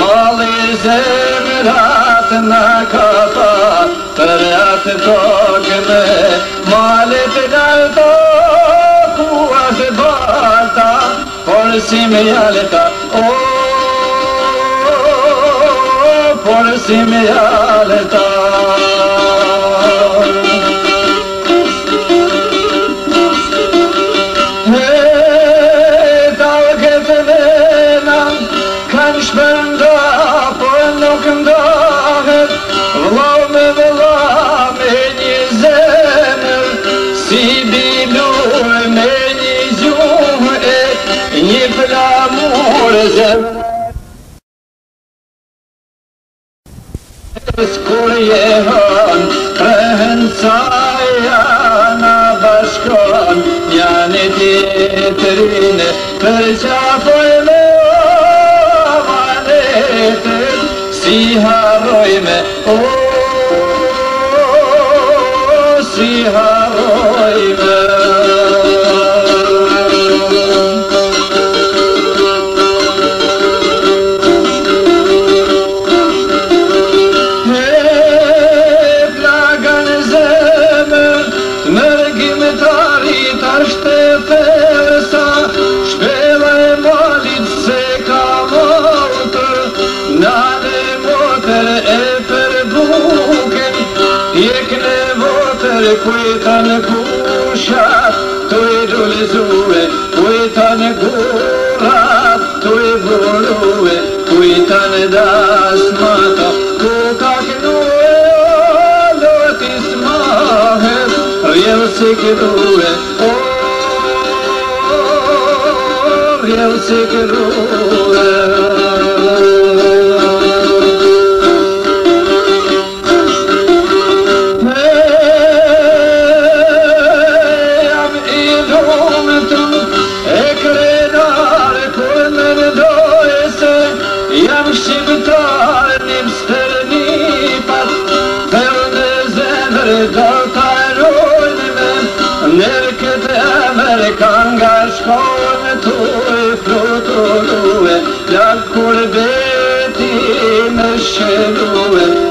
مال را نه کاتو ري مالت ڳالهه ٿو ۾ پرسيمال Es kurje hon, prehen zayan abashkon, jane dietrine, perja poime avanetet, si haroime, o, si motër e për buken Jek në votër kujta në kusha Tu i dullizue kujta në gurat Tu i volue kujta në dasmata Ku ka kënue lotis mahet Rjel si shqiptarim stërnipat Për në zemër do të rojnë Nërë këtë emër nga shkonë tuj Fruturue, Lakur kur beti me shëllue